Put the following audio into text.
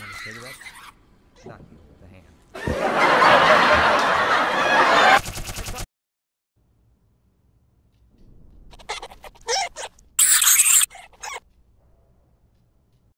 want to trigger up? Knock you.